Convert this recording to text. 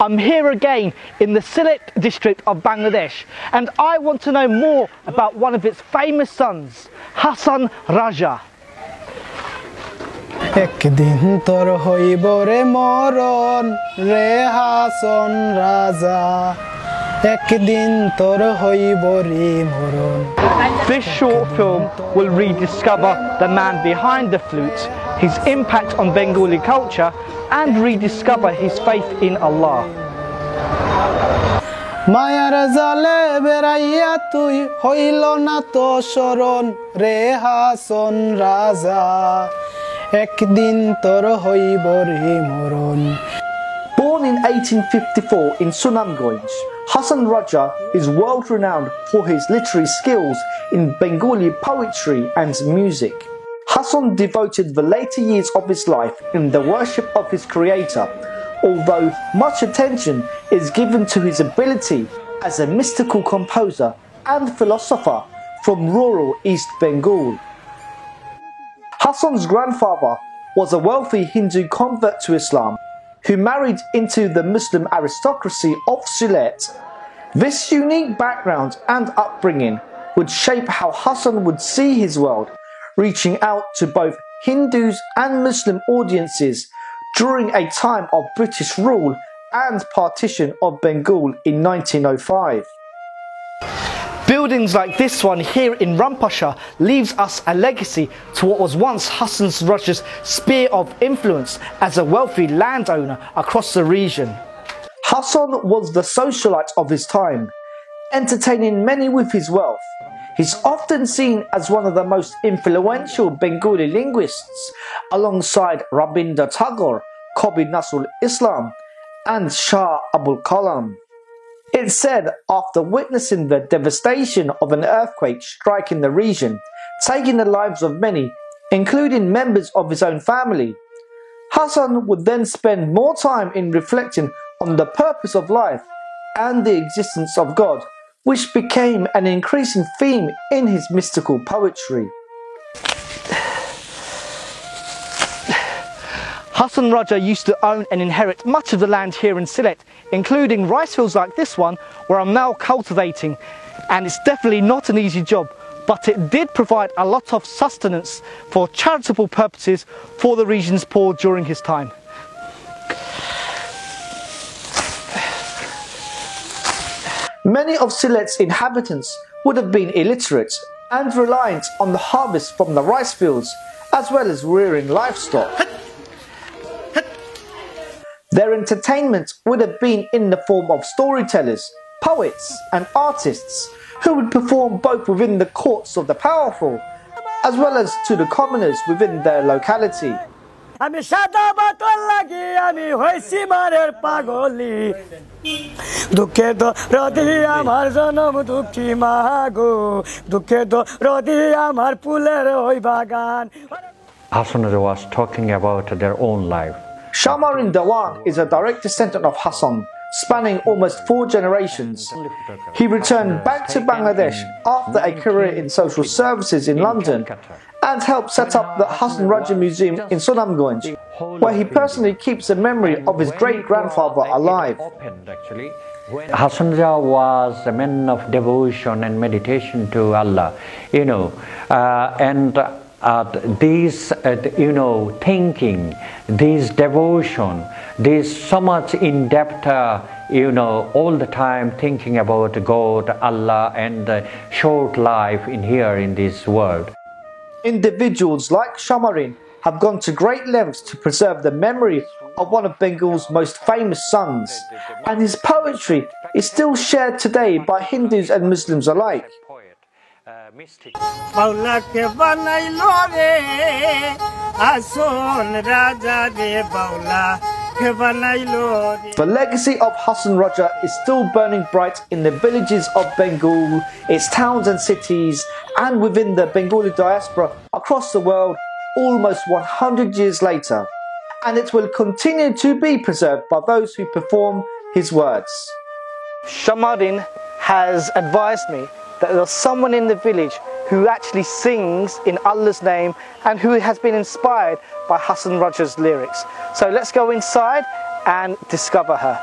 I'm here again in the Sylhet district of Bangladesh and I want to know more about one of its famous sons, Hason Raja. This short film will rediscover the man behind the flute, his impact on Bengali culture and rediscover his faith in Allah. মায়ার জালে বেড়াইয়া তুই হইল না তো স্মরণ রে হাসন রাজা একদিন তোর হইব রে মরণ Born in 1854 in Sunamganj, Hason Raja is world renowned for his literary skills in Bengali poetry and music. Hason devoted the later years of his life in the worship of his creator, although much attention is given to his ability as a mystical composer and philosopher from rural East Bengal. Hason's grandfather was a wealthy Hindu convert to Islam who married into the Muslim aristocracy of Sylhet. This unique background and upbringing would shape how Hason would see his world, reaching out to both Hindus and Muslim audiences during a time of British rule and partition of Bengal in 1905. Buildings like this one here in Rampasha leaves us a legacy to what was once Hason Raja's sphere of influence as a wealthy landowner across the region. Hason was the socialite of his time, entertaining many with his wealth. He's often seen as one of the most influential Bengali linguists, alongside Rabindranath Tagore, Kabi Nazrul Islam, and Shah Abdul Karim. It's said after witnessing the devastation of an earthquake striking the region, taking the lives of many, including members of his own family, Hason would then spend more time in reflecting on the purpose of life and the existence of God, which became an increasing theme in his mystical poetry. Hason Raja used to own and inherit much of the land here in Sylhet, including rice fields like this one where I'm now cultivating. And it's definitely not an easy job, but it did provide a lot of sustenance for charitable purposes for the region's poor during his time. Many of Sylhet's inhabitants would have been illiterate and reliant on the harvest from the rice fields as well as rearing livestock. Their entertainment would have been in the form of storytellers, poets, and artists who would perform both within the courts of the powerful as well as to the commoners within their locality. আমি সাদা বাতল লাগি আমি হয়েছি মারের পাগলি দুঃখে তো রদি আমার জনম দুঃখী মাগো দুঃখে তো রদি আমার ফুলের ওই বাগান Hassan was talking about their own life. Shamarin Dewan is a direct descendant of Hason, spanning almost four generations. He returned back to Bangladesh after a career in social services in London and helped set up the Hason Raja Museum in Sunamganj, where he personally keeps the memory of his great grandfather alive. Hason Raja was a man of devotion and meditation to Allah, you know, uh, and uh, this, uh, you know, thinking, this devotion, this so much in depth, uh, you know, all the time thinking about God, Allah, and the short life in here in this world. Individuals like Shamarin have gone to great lengths to preserve the memory of one of Bengal's most famous sons, and his poetry is still shared today by Hindus and Muslims alike. The legacy of Hason Raja is still burning bright in the villages of Bengal, its towns and cities, and within the Bengali diaspora across the world almost 100 years later. And it will continue to be preserved by those who perform his words. Shamarin has advised me that there's someone in the village who actually sings in Allah's name and who has been inspired by Hason Raja's lyrics. So let's go inside and discover her.